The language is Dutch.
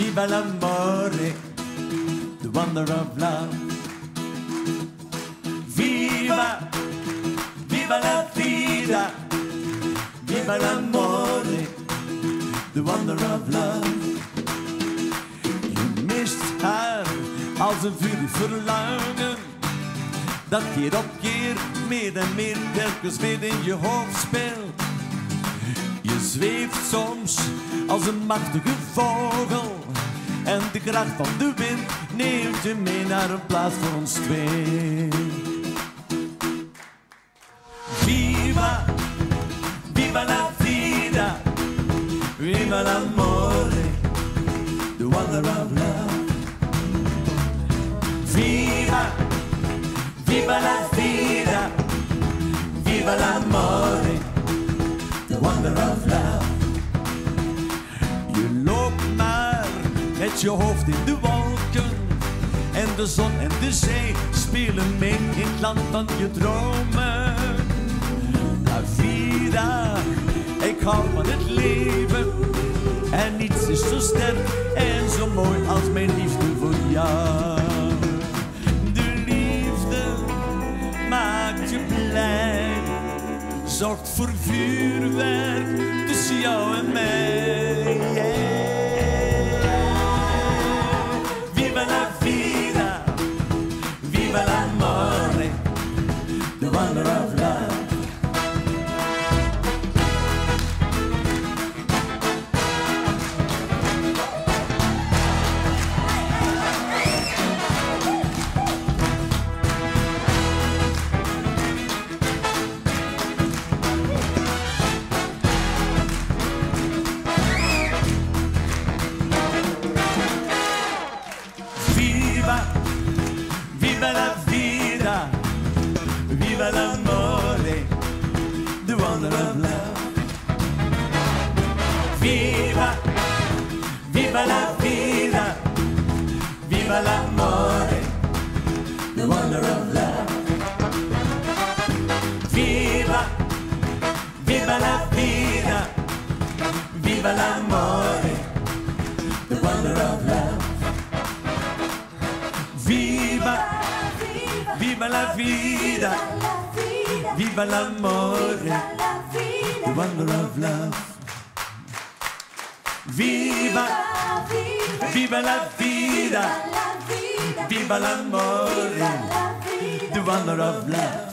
Viva l'amore, the wonder of love. Viva, viva la vida, viva l'amore, the wonder of love. Je mist haar als een vurig verlangen. Dat keer op keer meer en meer telkens weer in je hoofd speelt. Je zweeft soms als een machtige vogel. En de kracht van de wind neemt je mee naar een plaats voor ons twee. Viva, viva la vida, viva l'amore, the wonder of love. Viva, viva la vida, viva l'amore, Je loopt maar met je hoofd in de wolken. En de zon en de zee spelen mee in het land van je dromen. La vida, ik hou van het leven. En niets is zo sterk zorgt voor vuurwerk tussen jou en mij. Viva la vida, viva l'amore, the wonder of. Viva l'amore, the wonder of love. Viva, viva la vida, viva l'amore, the wonder of love. Viva, viva la vida, viva l'amore, the wonder of love. Viva la vida, viva l'amore, the wonder of love. Viva, viva la vida, viva l'amore, the wonder of love.